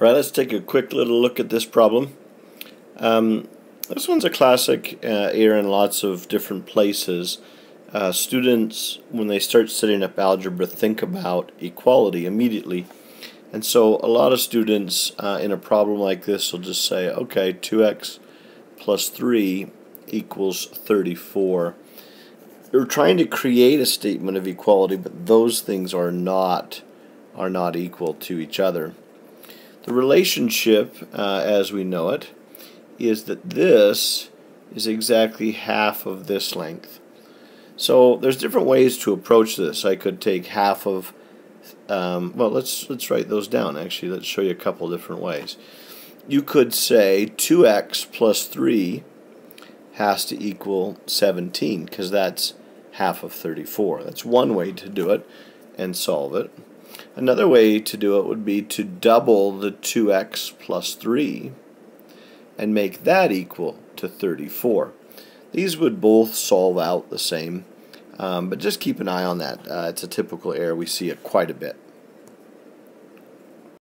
Right, let's take a quick little look at this problem. Um, this one's a classic uh, error in lots of different places. Uh, students, when they start setting up algebra, think about equality immediately. And so a lot of students uh, in a problem like this will just say, okay, 2x plus 3 equals 34. They're trying to create a statement of equality, but those things are not are not equal to each other. The relationship, uh, as we know it, is that this is exactly half of this length. So there's different ways to approach this. I could take half of, um, well, let's let's write those down. Actually, let's show you a couple different ways. You could say 2x plus 3 has to equal 17 because that's half of 34. That's one way to do it and solve it. Another way to do it would be to double the 2x plus 3 and make that equal to 34. These would both solve out the same, um, but just keep an eye on that. Uh, it's a typical error. We see it quite a bit.